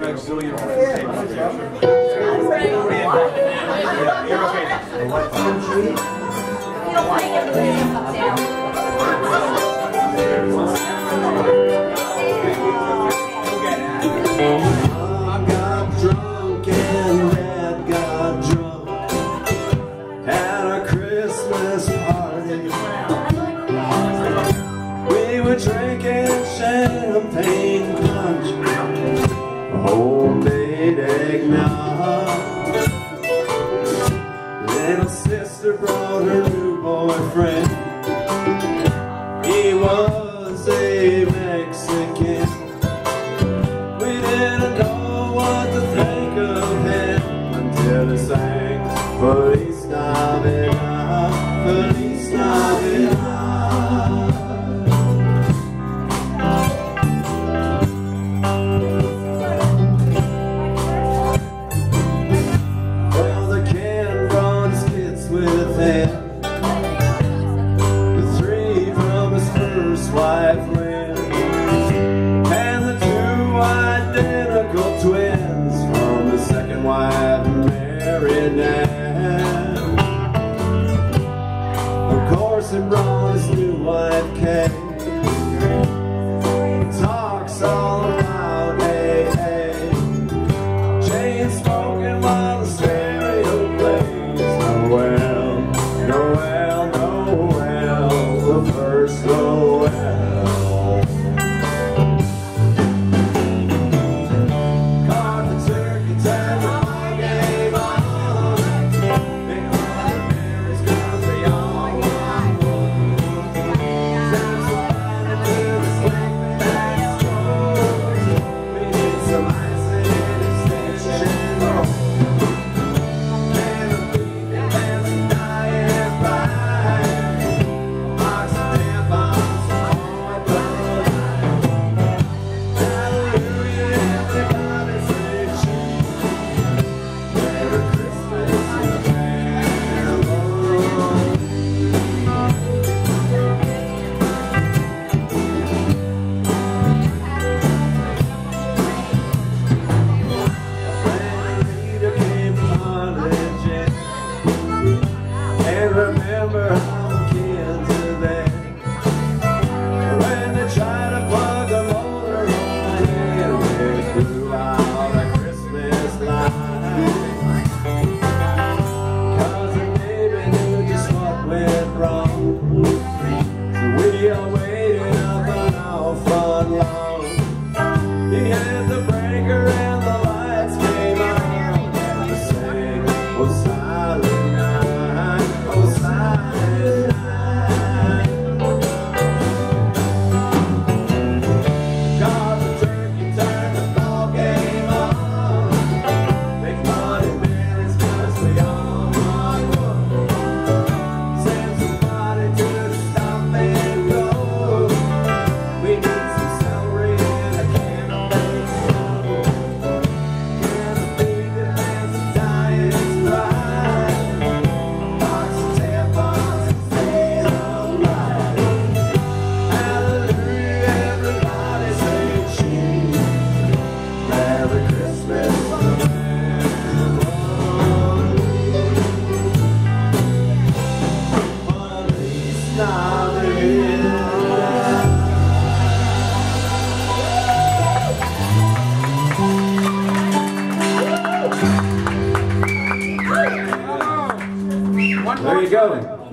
you're okay. Little sister brought her new boyfriend.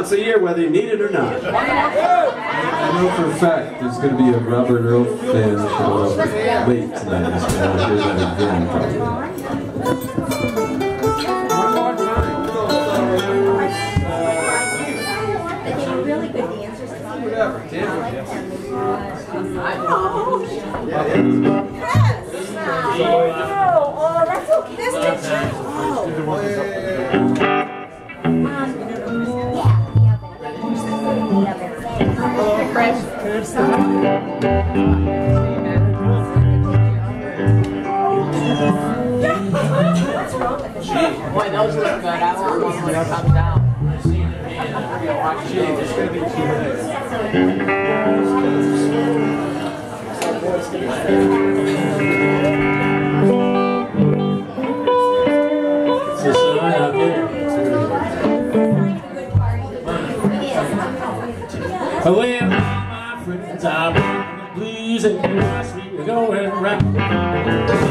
once a year, whether you need it or not. I know for a fact there's going to be a Robert Earl fan show up late tonight. He's going to do that again, probably. Yes. Oh, oh, that's okay. That's good. Oh. Those look good. I want one when it comes out. Thank you. And my street going round.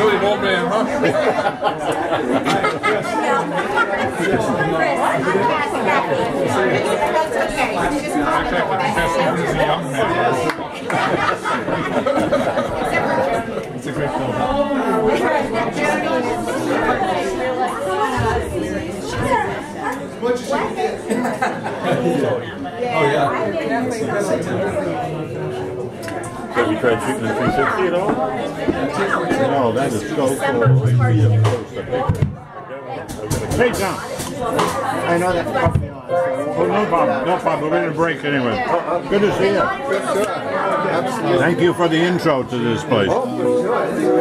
Really an old man, huh? He's a young man. Have you tried shooting a 360 at all? No, that is so cool. I see. Hey, John. I know that. Oh, no problem, no problem. We're in a break anyway. Good to see you. Thank you for the intro to this place. Oh.